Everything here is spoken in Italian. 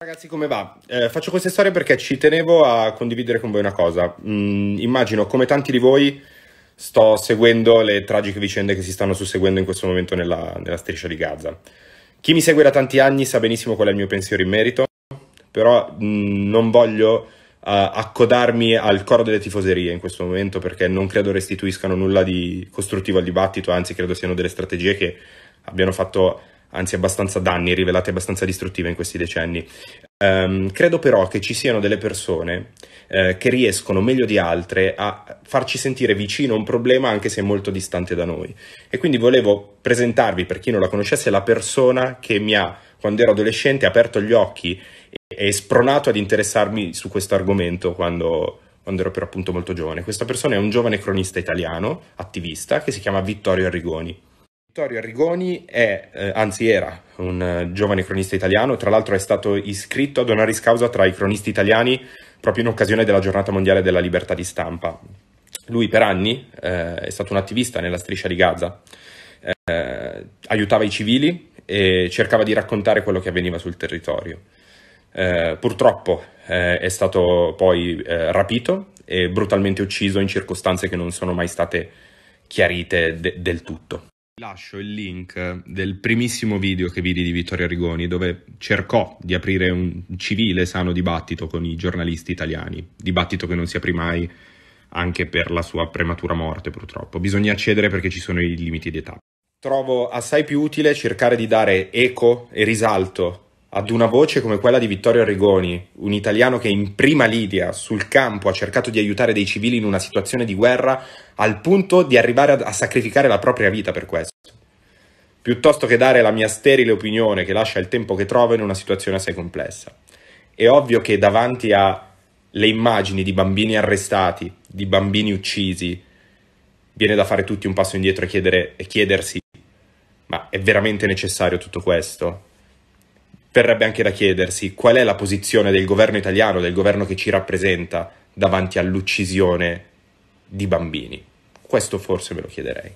Ragazzi, come va? Eh, faccio queste storie perché ci tenevo a condividere con voi una cosa. Mm, immagino, come tanti di voi, sto seguendo le tragiche vicende che si stanno susseguendo in questo momento nella, nella striscia di Gaza. Chi mi segue da tanti anni sa benissimo qual è il mio pensiero in merito, però mm, non voglio uh, accodarmi al coro delle tifoserie in questo momento perché non credo restituiscano nulla di costruttivo al dibattito, anzi credo siano delle strategie che abbiano fatto anzi abbastanza danni, rivelate abbastanza distruttive in questi decenni. Um, credo però che ci siano delle persone eh, che riescono meglio di altre a farci sentire vicino un problema anche se molto distante da noi. E quindi volevo presentarvi, per chi non la conoscesse, la persona che mi ha, quando ero adolescente, aperto gli occhi e, e spronato ad interessarmi su questo argomento quando, quando ero per appunto molto giovane. Questa persona è un giovane cronista italiano, attivista, che si chiama Vittorio Arrigoni. Vittorio Arrigoni è, eh, anzi era, un uh, giovane cronista italiano, tra l'altro è stato iscritto ad honoris causa tra i cronisti italiani proprio in occasione della giornata mondiale della libertà di stampa. Lui per anni eh, è stato un attivista nella striscia di Gaza, eh, aiutava i civili e cercava di raccontare quello che avveniva sul territorio. Eh, purtroppo eh, è stato poi rapito e brutalmente ucciso in circostanze che non sono mai state chiarite de- del tutto. Lascio il link del primissimo video che vidi di Vittorio Arrigoni, dove cercò di aprire un civile sano dibattito con i giornalisti italiani, dibattito che non si aprì mai anche per la sua prematura morte, purtroppo. Bisogna accedere perché ci sono i limiti di età. Trovo assai più utile cercare di dare eco e risalto ad una voce come quella di Vittorio Arrigoni, un italiano che in prima linea sul campo ha cercato di aiutare dei civili in una situazione di guerra al punto di arrivare a, sacrificare la propria vita per questo, piuttosto che dare la mia sterile opinione che lascia il tempo che trova in una situazione assai complessa. È ovvio che davanti alle immagini di bambini arrestati, di bambini uccisi, viene da fare tutti un passo indietro e, chiedere, e chiedersi ma è veramente necessario tutto questo? Verrebbe anche da chiedersi qual è la posizione del governo italiano, del governo che ci rappresenta davanti all'uccisione di bambini. Questo forse me lo chiederei.